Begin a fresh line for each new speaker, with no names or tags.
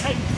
hey, hey.